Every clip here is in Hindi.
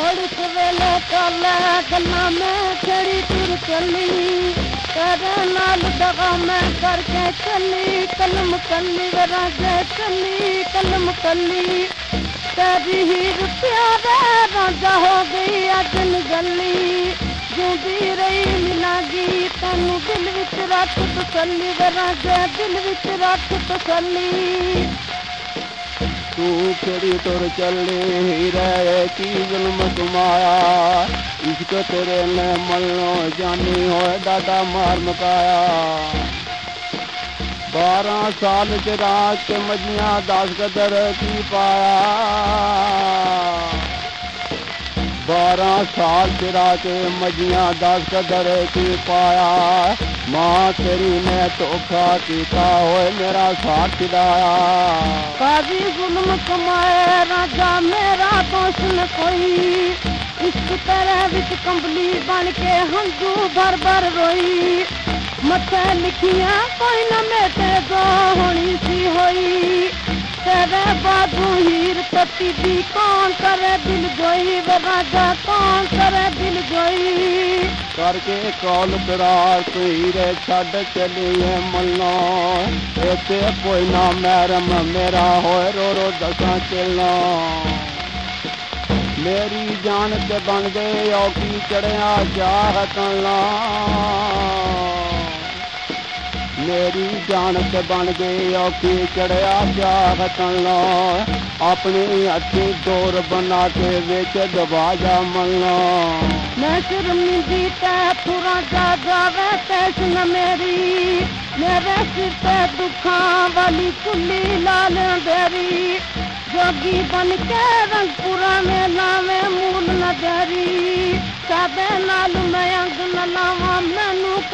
ਔੜਕ ਵੇਲੇ ਕਾਲਾ ਗੱਲਾਂ ਮੈਂ ਛੜੀ ਤੁਰ ਚੱਲੀ ਤੇਰੇ ਨਾਲ ਦਗਾ ਮੈਂ ਕਰਕੇ ਚੱਲੀ ਕਲਮ ਕੱਲੀ ਵਰਾਜੇ ਚੱਲੀ ਕਲਮ ਕੱਲੀ ਤੇਰੀ ਹੀਰ ਪਿਆਰੇ ਰਾਂਝਾ ਹੋ ਗਈ ਅੱਜ ਨਿਗਲੀ ਜਿਉਂਦੀ ਰਹੀ ਮਿਲਾਂਗੀ ਤੈਨੂੰ ਦਿਲ ਵਿੱਚ ਰੱਖ ਤਸੱਲੀ ਵਰਾਜੇ ਦਿਲ ਵਿੱਚ ਰੱਖ ਤਸੱਲੀ तू फिरी तुर चले हीरे की जुल्म तुमाया इसको तेरे ने मल्लो जानी हो दादा मार मकाया। बारह साल के राज के मजिया दास कदर की पाया। बारह साल फिरा के मजिया दस कदर की पाया। माँ तेरी ने धोखा किया हो मेरा साथ खिलाया काजी जुल्म कमाए, राजा मेरा तो सुन कोई। इस तरह विच कंबली बन के हंजू भर भर रोई। मत लिखिया, कोई न मेरे दो होनी सी होई। तेरे बाबू हीर पति दी कौन करे दिल गोई? राजा कौन करे दिल गोई? करके कौल बिरार तू हीरे छड चलिए मल्लो। एते कोई ना मैरम मेरा हो रो रो दसा चलो। मेरी जान ते बन गए औकी चढ़िया चाहत ला ਮੇਰੀ ਜਾਨ ਤੇ ਬਣ ਗਏ ਔਕੀ ਚੜਿਆ ਜਾਹ ਕੰਲਾ ਆਪਣੀ ਅੱਖੀ ਡੋਰ ਬਣਾ ਕੇ ਵਿੱਚ ਦਬਾ ਜਾ ਮੱਲਾਂ ਮੈਂ ਸ਼ਰਮਿੰਦੀ ਤੈ ਪੁਰਾ ਜਾ ਜਾਵੇ ਤੈਸ ਨ ਮੇਰੀ ਮੇਰੇ ਸਿਰ ਤੇ ਦੁੱਖਾਂ ਵਾਲੀ ਕੁੱਲੀ ਲਾਲ ਅੰਧੇਰੀ ਜੋਗੀ ਬਨ ਕੇ ਰੰਗਪੁਰਾ ਮੇ ਲਾਵੇਂ ਮੂਲ ਨ ਦੇਰੀ ਸਾਦੇ ਨਾਲ ਮੈਂ ਅੰਗ ਨ ਲਾਵਾਂ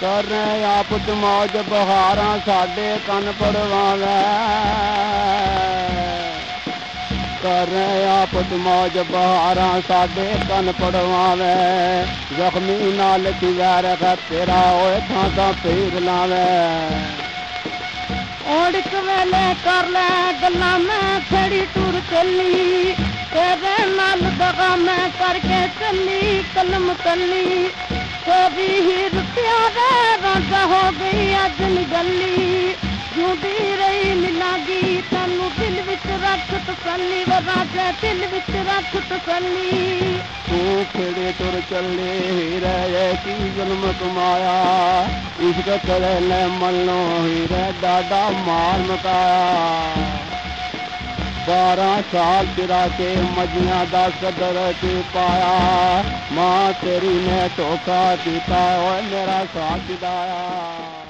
ਕਰ ਆਪ ਦਮਾਜ ਬਹਾਰਾਂ ਸਾਡੇ ਕੰਨ ਪੜਵਾਵੇ ਕਰ ਆਪ ਮੌਜ ਬਹਾਰਾਂ ਸਾਡੇ ਕੰਨ ਪੜਵਾਵੇ ਜ਼ਖਮੀ ਨਾਲ ਕਿਵਾਰ ਤੇਰਾ ਓਏ ਥਾਂ ਤਾਂ ਪੀਰ ਲਾਵੇ ਔੜਕ ਵੇਲੇ ਕਰ ਲੈ ਗੱਲਾਂ ਮੈਂ ਛੜੀ ਟੁਰ ਚੱਲੀ ਤੇਰੇ ਨਾਲ ਦਗਾ ਮੈਂ ਕਰਕੇ ਚੱਲੀ ਕਲਮ ਕੱਲੀ ਤੇਰੀ ਹੀਰ ਪਿਆਰੇ ਰਾਂਝਾ ਹੋ ਗਈ ਅੱਜ ਨਿਗਲੀ ਜਿਉਂਦੀ ਰਹੀ ਮਿਲਾਂਗੀ ਤੈਨੂੰ ਦਿਲ ਵਿੱਚ ਰੱਖ ਤਸੱਲੀ ਵਰਾਜੇ ਦਿਲ ਵਿੱਚ ਰੱਖ ਤਸੱਲੀ ਤੂੰ ਖੇੜੇ ਤੁਰ ਚੱਲੇ ਹੀਰੇ ਕੀ ਜ਼ੁਲਮ ਕਮਾਇਆ ਇਸ਼ਕ ਤੇਰੇ ਨੇ ਮੱਲੋਂ ਹੀਰੇ ਡਾਡਾ ਮਾਰ ਮਕਾਇਆ 12 ਸਾਲ ਚਿਰਾ ਕੇ ਮਜੀਆਂ ਦਾ ਕਦਰ ਕੀ ਪਾਇਆ ਮਾਂ ਤੇਰੀ ਨੇ ਧੋਖਾ ਦਿੱਤਾ ਓਏ ਮੇਰਾ ਸਾਥ ਦਿਦਾਇਆ